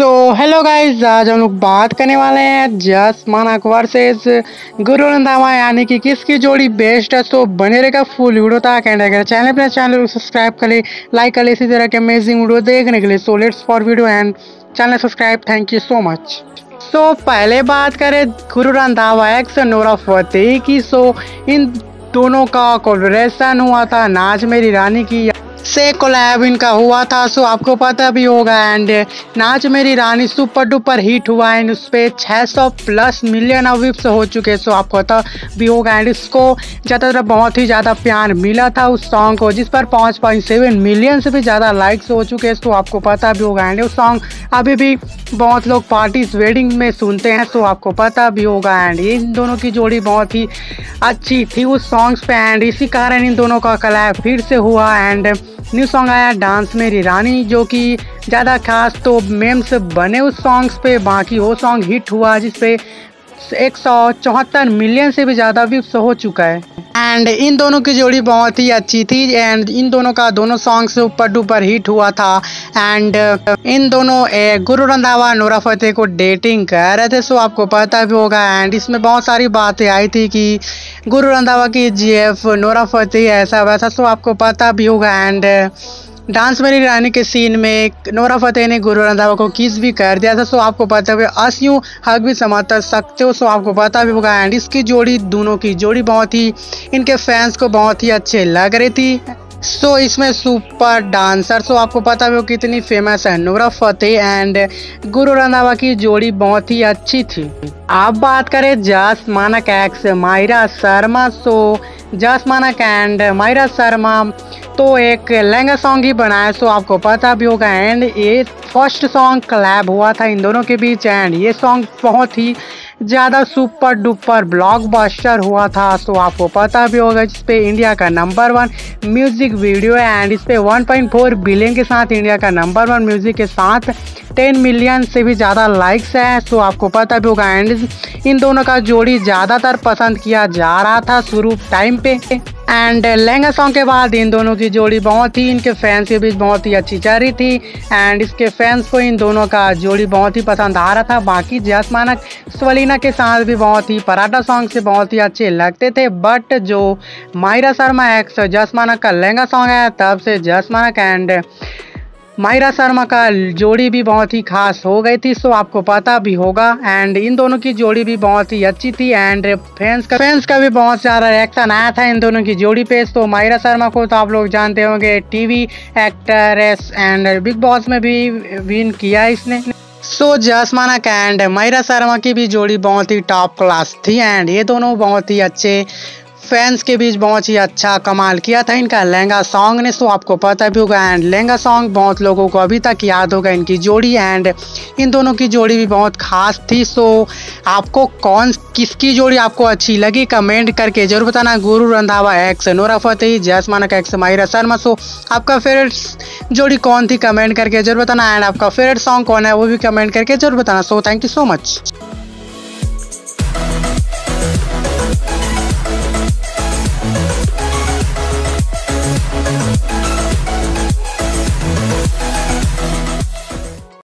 So hello guys आज हम लोग बात करने वाले हैं जस मानक वर्सेस गुरु रंधावा यानी कि किसकी जोड़ी बेस्ट है? तो बने रहेगा फुल वीडियो तक एंड अगर चैनल पर चैनल को सब्सक्राइब कर ले लाइक कर ले, इसी तरह के अमेजिंग वीडियो देखने के लिए। So let's for video and channel subscribe thank you so much so पहले बात करें गुरु रंधावा एक्स नोरा फतेह की। सो इन दोनों का कोलरेशन हुआ था नाच मेरी रानी की। से कोलैब इनका हुआ था, सो आपको पता भी होगा and Naach Meri Rani super duper hit हुआ एंड उस पर 600 प्लस मिलियन अविप्स हो चुके, सो आपको पता भी होगा एंड इसको ज़्यादातर बहुत ही ज़्यादा प्यार मिला था उस सॉन्ग को, जिस पर 5.7 मिलियन से भी ज़्यादा लाइक्स हो चुके सो आपको पता भी होगा एंड उस सॉन्ग अभी भी बहुत लोग पार्टीज़ वेडिंग में सुनते हैं, सो आपको पता भी होगा एंड इन दोनों की जोड़ी बहुत ही अच्छी थी उस सॉन्ग्स पे एंड इसी कारण इन दोनों का कलैब फिर से हुआ एंड न्यू सॉन्ग आया डांस मेरी रानी, जो कि ज़्यादा खास तो मेम्स बने उस सॉन्ग्स पे, बाकी वो सॉन्ग हिट हुआ जिसपे एक सौ चौहत्तर मिलियन से भी ज़्यादा व्यूज़ हो चुका है। एंड इन दोनों की जोड़ी बहुत ही अच्छी थी एंड इन दोनों का दोनों सॉन्ग्स ऊपर डुपर हिट हुआ था। एंड इन दोनों गुरु रंधावा नोरा फतेह को डेटिंग कर रहे थे सो आपको पता भी होगा। एंड इसमें बहुत सारी बातें आई थी कि गुरु रंधावा की जी एफ़ नूरा फतेह ऐसा वैसा सो आपको पता भी होगा। एंड डांस मेरी रानी के सीन में नोरा फतेह ने गुरु रंधावा को किस भी कर दिया था सो आपको पता है अस यूँ हक भी समझ सकते हो सो आपको पता भी होगा। एंड इसकी जोड़ी दोनों की जोड़ी बहुत ही इनके फैंस को बहुत ही अच्छे लग रही थी। सो so, इसमें सुपर डांसर सो आपको पता भी हो कितनी फ़ेमस है। नूरा फतेह एंड गुरु रंधावा की जोड़ी बहुत ही अच्छी थी। आप बात करें जस मानक एक्स मायरा शर्मा सो जस मानक एंड मायरा शर्मा तो एक लहंगा सॉन्ग ही बनाया, सो आपको पता भी होगा एंड ये फ़र्स्ट सॉन्ग क्लैब हुआ था इन दोनों के बीच एंड ये सॉन्ग बहुत ही ज़्यादा सुपर डुपर ब्लॉकबस्टर हुआ था तो आपको पता भी होगा, जिस पे इंडिया का नंबर वन म्यूज़िक वीडियो है एंड इस पे 1.4 बिलियन के साथ इंडिया का नंबर वन म्यूज़िक के साथ 10 मिलियन से भी ज़्यादा लाइक्स है तो आपको पता भी होगा एंड इन दोनों का जोड़ी ज़्यादातर पसंद किया जा रहा था शुरू टाइम पे। एंड लहंगा सॉन्ग के बाद इन दोनों की जोड़ी बहुत ही, इनके फैंस के बीच बहुत ही अच्छी चल रही थी। एंड इसके फैंस को इन दोनों का जोड़ी बहुत ही पसंद आ रहा था। बाकी जस मानक, स्वलीना के साथ भी बहुत ही पराठा सॉन्ग से बहुत ही अच्छे लगते थे। बट जो मायरा शर्मा एक्स जस मानक का लहंगा सॉन्ग है, तब से जस मानक एंड मायरा शर्मा का जोड़ी भी बहुत ही खास हो गई थी, सो आपको पता भी होगा। एंड इन दोनों की जोड़ी भी बहुत ही अच्छी थी एंड फैंस का फैंस का भी बहुत सारा रिएक्शन आया था इन दोनों की जोड़ी पे। तो मायरा शर्मा को तो आप लोग जानते होंगे TV actress and Bigg Boss में भी विन किया इसने। सो जसमाना एंड मायरा शर्मा की भी जोड़ी बहुत ही टॉप क्लास थी एंड ये दोनों बहुत ही अच्छे फैंस के बीच बहुत ही अच्छा कमाल किया था इनका। लहंगा सॉन्ग ने, सो आपको पता भी होगा एंड लहंगा सॉन्ग बहुत लोगों को अभी तक याद होगा, इनकी जोड़ी एंड इन दोनों की जोड़ी भी बहुत खास थी। सो आपको कौन, किसकी जोड़ी आपको अच्छी लगी कमेंट करके ज़रूर बताना। Guru Randhawa x Nora Fatehi जयसमानक x Mahira Sharma. So आपका फेवरेट जोड़ी कौन थी कमेंट करके ज़रूर बताना। एंड आपका फेवरेट सॉन्ग कौन है, वो भी कमेंट करके ज़रूर बताना। So thank you so much